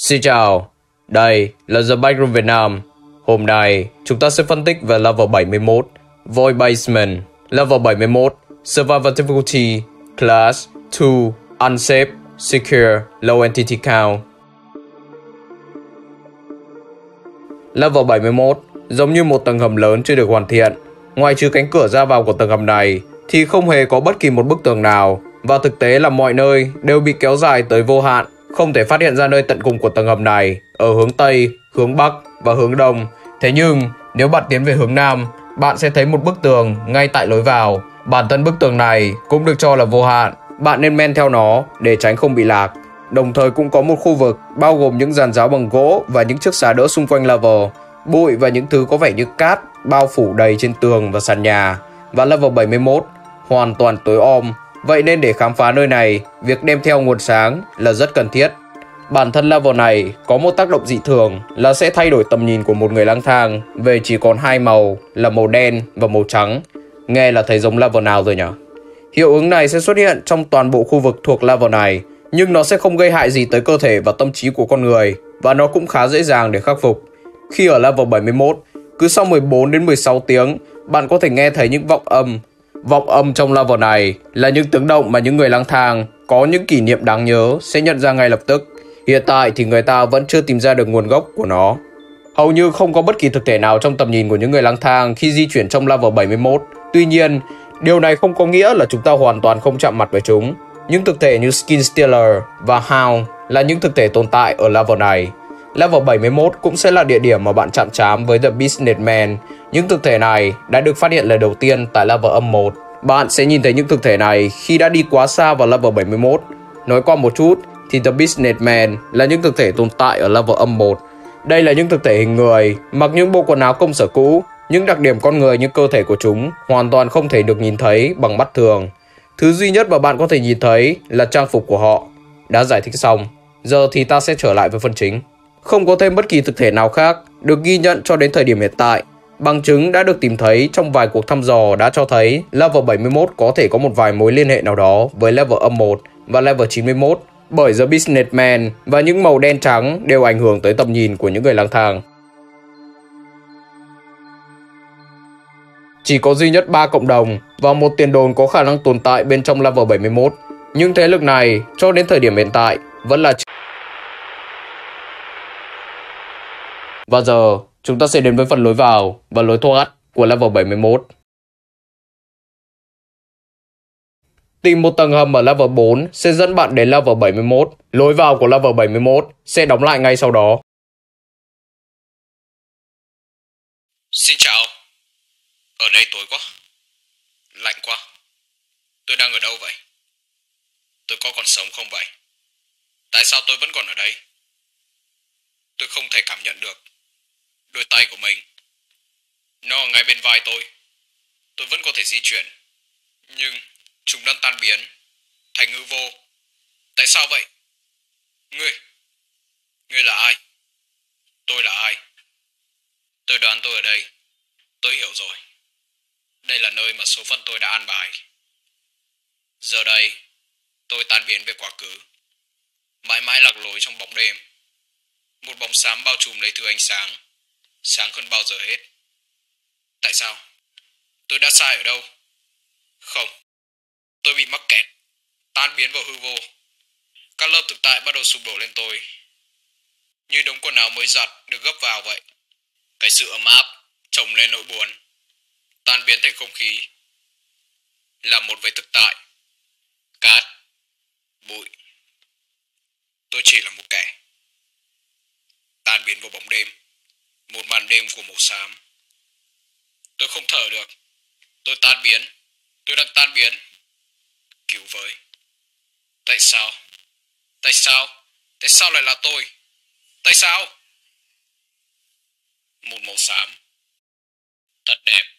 Xin chào, đây là The Backroom Việt Nam. Hôm nay, chúng ta sẽ phân tích về level 71, Void Basement, level 71, Survival Difficulty, Class 2, Unsafe, Secure, Low Entity Count. Level 71 giống như một tầng hầm lớn chưa được hoàn thiện. Ngoài trừ cánh cửa ra vào của tầng hầm này, thì không hề có bất kỳ một bức tường nào và thực tế là mọi nơi đều bị kéo dài tới vô hạn, không thể phát hiện ra nơi tận cùng của tầng hầm này ở hướng Tây, hướng Bắc và hướng Đông. Thế nhưng, nếu bạn tiến về hướng Nam, bạn sẽ thấy một bức tường ngay tại lối vào. Bản thân bức tường này cũng được cho là vô hạn, bạn nên men theo nó để tránh không bị lạc. Đồng thời cũng có một khu vực bao gồm những giàn giáo bằng gỗ và những chiếc xà đỡ xung quanh level, bụi và những thứ có vẻ như cát bao phủ đầy trên tường và sàn nhà. Và level 71 hoàn toàn tối om, vậy nên để khám phá nơi này, việc đem theo nguồn sáng là rất cần thiết. Bản thân level này có một tác động dị thường là sẽ thay đổi tầm nhìn của một người lang thang về chỉ còn hai màu là màu đen và màu trắng. Nghe là thấy giống level nào rồi nhỉ? Hiệu ứng này sẽ xuất hiện trong toàn bộ khu vực thuộc level này, nhưng nó sẽ không gây hại gì tới cơ thể và tâm trí của con người và nó cũng khá dễ dàng để khắc phục. Khi ở level 71, cứ sau 14 đến 16 tiếng, bạn có thể nghe thấy những vọng âm Vọng âm trong level này là những tiếng động mà những người lang thang có những kỷ niệm đáng nhớ sẽ nhận ra ngay lập tức. Hiện tại thì người ta vẫn chưa tìm ra được nguồn gốc của nó. Hầu như không có bất kỳ thực thể nào trong tầm nhìn của những người lang thang khi di chuyển trong level 71. Tuy nhiên, điều này không có nghĩa là chúng ta hoàn toàn không chạm mặt với chúng. Những thực thể như Skin Stealer và Hound là những thực thể tồn tại ở level này. Level 71 cũng sẽ là địa điểm mà bạn chạm trám với The Businessman. Những thực thể này đã được phát hiện lần đầu tiên tại level âm 1. Bạn sẽ nhìn thấy những thực thể này khi đã đi quá xa vào level 71. Nói qua một chút thì The Businessman là những thực thể tồn tại ở level âm 1. Đây là những thực thể hình người, mặc những bộ quần áo công sở cũ, những đặc điểm con người như cơ thể của chúng hoàn toàn không thể được nhìn thấy bằng mắt thường. Thứ duy nhất mà bạn có thể nhìn thấy là trang phục của họ. Đã giải thích xong, giờ thì ta sẽ trở lại với phần chính. Không có thêm bất kỳ thực thể nào khác được ghi nhận cho đến thời điểm hiện tại. Bằng chứng đã được tìm thấy trong vài cuộc thăm dò đã cho thấy level 71 có thể có một vài mối liên hệ nào đó với level âm 1 và level 91 bởi The Businessman và những màu đen trắng đều ảnh hưởng tới tầm nhìn của những người lang thang. Chỉ có duy nhất 3 cộng đồng và một tiền đồn có khả năng tồn tại bên trong level 71. Nhưng thế lực này cho đến thời điểm hiện tại vẫn là Và giờ, chúng ta sẽ đến với phần lối vào và lối thoát của level 71. Tìm một tầng hầm ở level 4 sẽ dẫn bạn đến level 71. Lối vào của level 71 sẽ đóng lại ngay sau đó. Xin chào. Ở đây tối quá. Lạnh quá. Tôi đang ở đâu vậy? Tôi có còn sống không vậy? Tại sao tôi vẫn còn ở đây? Tôi không thể cảm nhận được đôi tay của mình. Nó ở ngay bên vai tôi. Tôi vẫn có thể di chuyển. Nhưng chúng đang tan biến, thành hư vô. Tại sao vậy? Ngươi, ngươi là ai? Tôi là ai? Tôi đoán tôi ở đây. Tôi hiểu rồi. Đây là nơi mà số phận tôi đã an bài. Giờ đây, tôi tan biến về quá khứ. Mãi mãi lạc lối trong bóng đêm. Một bóng xám bao trùm lấy thứ ánh sáng sáng hơn bao giờ hết. Tại sao? Tôi đã sai ở đâu? Không. Tôi bị mắc kẹt, tan biến vào hư vô. Các lớp thực tại bắt đầu sụp đổ lên tôi. Như đống quần áo mới giặt được gấp vào vậy. Cái sự ấm áp trồng lên nỗi buồn. Tan biến thành không khí. Là một với thực tại. Cát. Bụi. Tôi chỉ là một kẻ. Tan biến vào bóng đêm một màn đêm của màu xám. Tôi không thở được. Tôi tan biến. Tôi đang tan biến. Cứu với. Tại sao? Tại sao? Tại sao lại là tôi? Tại sao? Một màu xám. Thật đẹp.